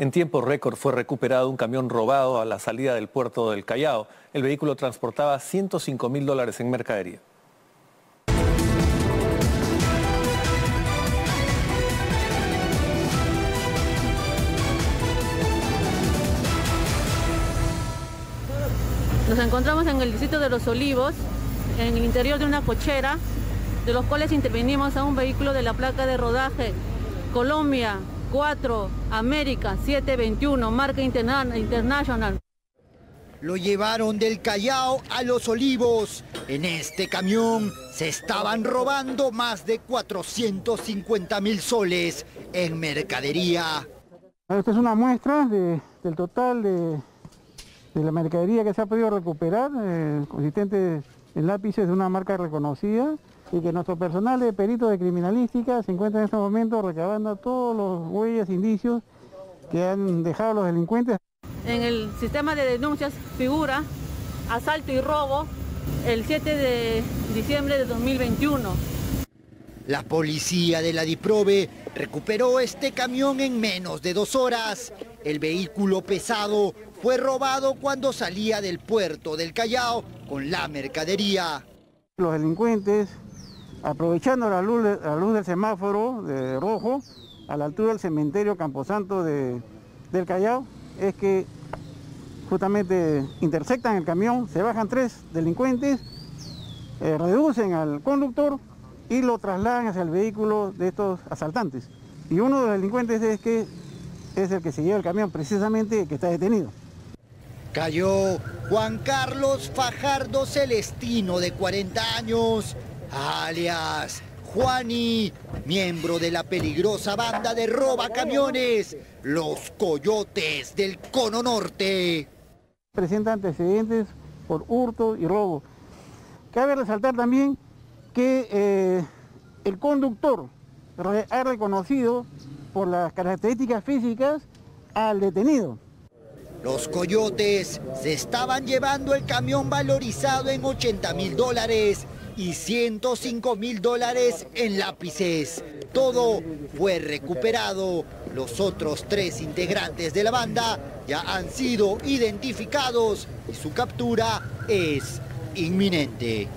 En tiempo récord fue recuperado un camión robado a la salida del puerto del Callao. El vehículo transportaba 105 mil dólares en mercadería. Nos encontramos en el distrito de Los Olivos, en el interior de una cochera, de los cuales intervenimos a un vehículo de la placa de rodaje Colombia 4 América 721, marca internacional. Lo llevaron del Callao a Los Olivos. En este camión se estaban robando más de 450 mil soles en mercadería. Esta es una muestra del total de de la mercadería que se ha podido recuperar, eh, consistente en lápices de una marca reconocida y que nuestro personal de peritos de criminalística se encuentra en este momento recabando todos los huellas, indicios que han dejado los delincuentes. En el sistema de denuncias figura asalto y robo el 7 de diciembre de 2021. La policía de la DIPROVE recuperó este camión en menos de dos horas. El vehículo pesado fue robado cuando salía del puerto del Callao con la mercadería. Los delincuentes, aprovechando la luz, del semáforo de rojo, a la altura del cementerio Camposanto de, del Callao, es que justamente intersectan el camión, se bajan tres delincuentes, eh, reducen al conductor y lo trasladan hacia el vehículo de estos asaltantes. Y uno de los delincuentes es que es el que se lleva el camión, precisamente que está detenido. Cayó Juan Carlos Fajardo Celestino, de 40 años, alias Juani, miembro de la peligrosa banda de roba camiones, los Coyotes del Cono Norte. Presenta antecedentes por hurto y robo. Cabe resaltar también que eh, el conductor ha reconocido por las características físicas al detenido. Los coyotes se estaban llevando el camión valorizado en 80 mil dólares y 105 mil dólares en lápices. Todo fue recuperado. Los otros tres integrantes de la banda ya han sido identificados y su captura es inminente.